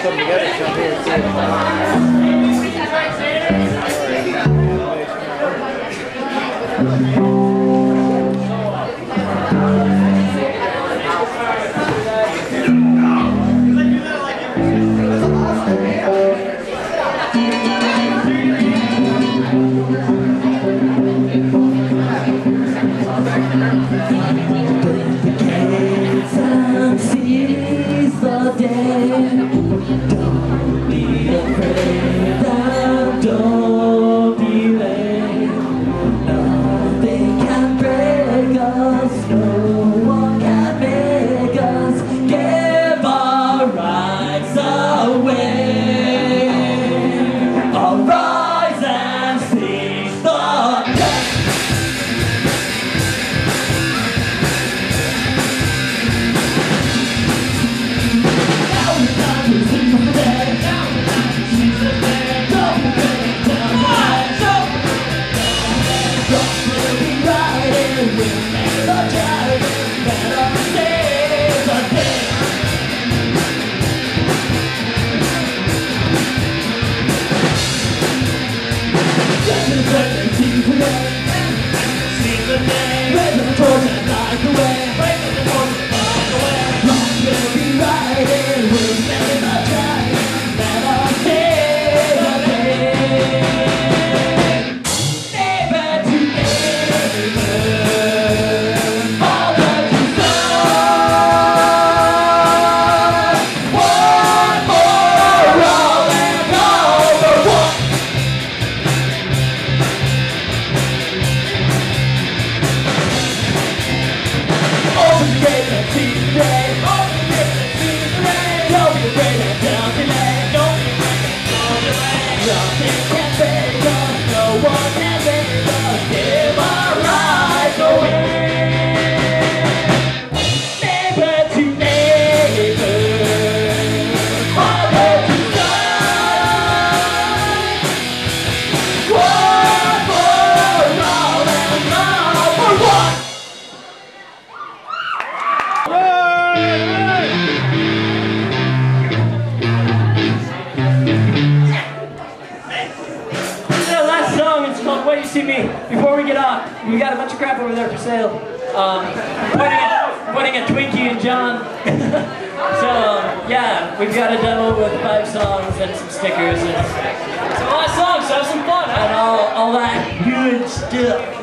我们一起来唱这首歌。for sale. Um, putting, a, putting a Twinkie in John. so, um, yeah, we've got a demo with five songs and some stickers and some of songs, so have some fun. Huh? And all, all that good stuff.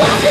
Stop it!